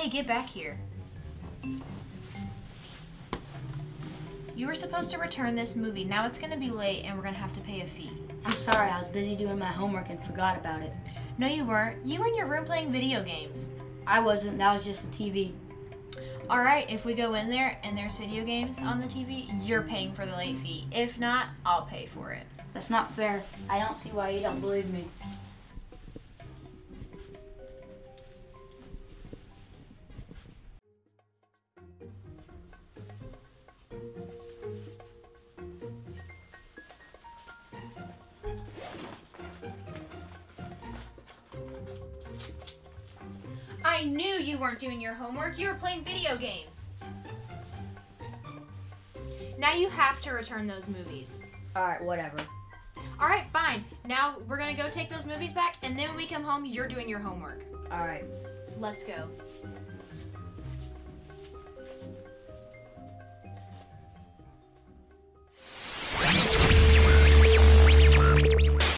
Hey, get back here. You were supposed to return this movie. Now it's gonna be late and we're gonna have to pay a fee. I'm sorry, I was busy doing my homework and forgot about it. No, you weren't. You were in your room playing video games. I wasn't, that was just the TV. All right, if we go in there and there's video games on the TV, you're paying for the late fee. If not, I'll pay for it. That's not fair. I don't see why you don't believe me. I knew you weren't doing your homework. You were playing video games. Now you have to return those movies. Alright, whatever. All right, fine. Now we're gonna go take those movies back, and then when we come home, you're doing your homework. Alright. Let's go.